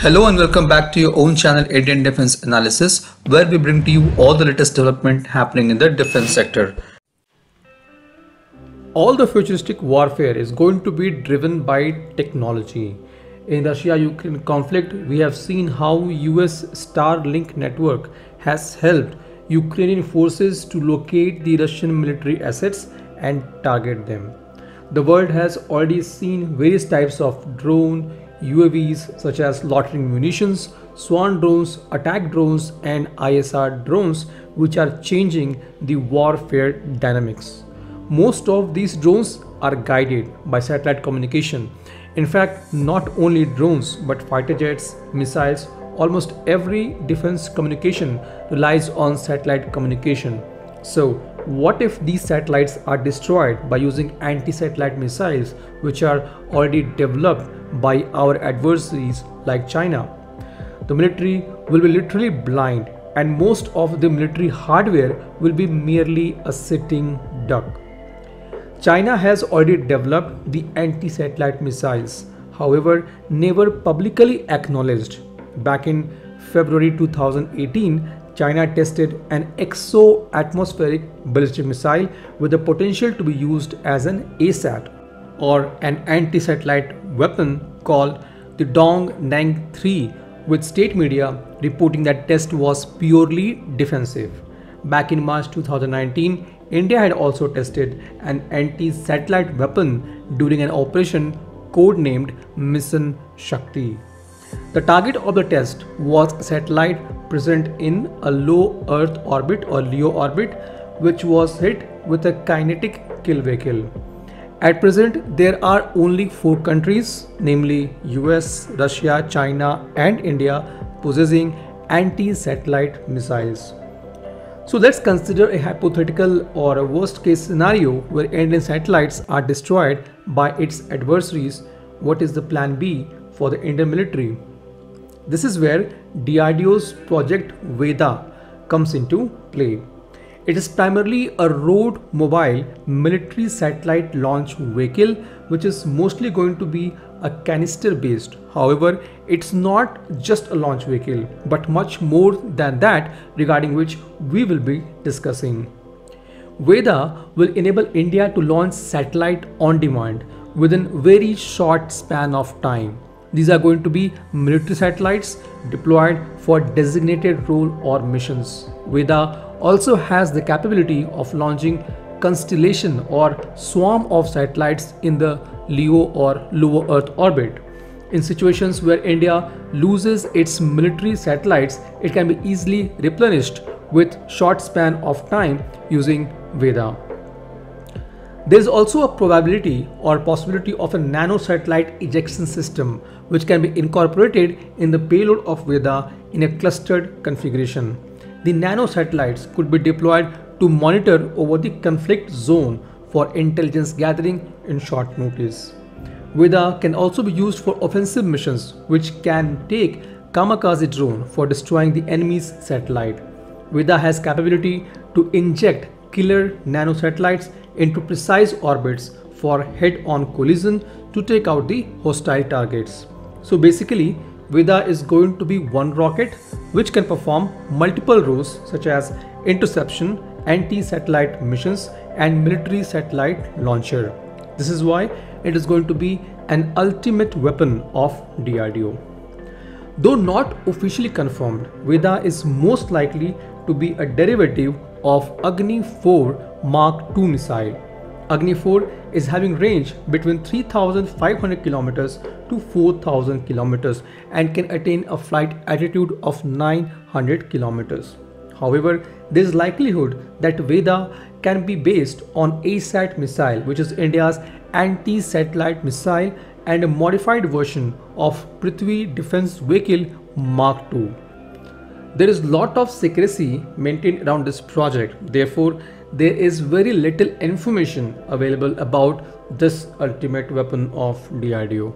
Hello and welcome back to your own channel Indian Defense Analysis where we bring to you all the latest development happening in the defense sector. All the futuristic warfare is going to be driven by technology. In Russia-Ukraine conflict, we have seen how US Starlink network has helped Ukrainian forces to locate the Russian military assets and target them. The world has already seen various types of drone, UAVs such as loitering munitions, swarm drones, attack drones and ISR drones which are changing the warfare dynamics. Most of these drones are guided by satellite communication. In fact, not only drones but fighter jets, missiles, almost every defense communication relies on satellite communication. So what if these satellites are destroyed by using anti-satellite missiles which are already developed by our adversaries like China? The military will be literally blind and most of the military hardware will be merely a sitting duck. China has already developed the anti-satellite missiles, however never publicly acknowledged. Back in February 2018, China tested an exo-atmospheric ballistic missile with the potential to be used as an ASAT or an anti-satellite weapon called the Dong Neng 3 with state media reporting that test was purely defensive. Back in March 2019, India had also tested an anti-satellite weapon during an operation codenamed Mission Shakti. The target of the test was a satellite present in a low Earth orbit or LEO orbit which was hit with a kinetic kill vehicle. At present, there are only four countries, namely US, Russia, China and India possessing anti-satellite missiles. So let's consider a hypothetical or a worst case scenario where Indian satellites are destroyed by its adversaries. What is the plan B for the Indian military? This is where DRDO's project Veda comes into play. It is primarily a road mobile military satellite launch vehicle which is mostly going to be a canister based. However, it's not just a launch vehicle but much more than that regarding which we will be discussing. Veda will enable India to launch satellite on demand within very short span of time. These are going to be military satellites deployed for designated role or missions. Veda also has the capability of launching constellation or swarm of satellites in the LEO or low Earth orbit. In situations where India loses its military satellites, it can be easily replenished with short span of time using Veda. There is also a probability or possibility of a nano satellite ejection system which can be incorporated in the payload of Veda in a clustered configuration. The nano satellites could be deployed to monitor over the conflict zone for intelligence gathering in short notice. Veda can also be used for offensive missions which can take kamikaze drone for destroying the enemy's satellite. Veda has capability to inject killer nanosatellites into precise orbits for head-on collision to take out the hostile targets. So basically, Veda is going to be one rocket which can perform multiple roles such as interception, anti-satellite missions and military satellite launcher. This is why it is going to be an ultimate weapon of DRDO. Though not officially confirmed, Veda is most likely to be a derivative of Agni 4 Mark II missile. Agni 4 is having range between 3500 kilometers to 4000 kilometers and can attain a flight altitude of 900 kilometers. However, there is likelihood that Veda can be based on ASAT missile which is India's anti-satellite missile and a modified version of Prithvi Defense Vehicle Mark II. There is lot of secrecy maintained around this project. Therefore, there is very little information available about this ultimate weapon of DRDO.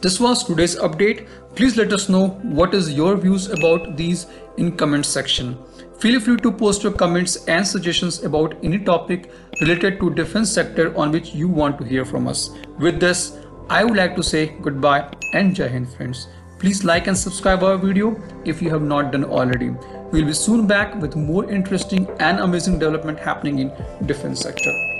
This was today's update. Please let us know what is your views about these in comment section. Feel free to post your comments and suggestions about any topic related to defense sector on which you want to hear from us. With this, I would like to say goodbye and Jai Hind friends. Please like and subscribe our video if you have not done already. We'll be soon back with more interesting and amazing development happening in defense sector.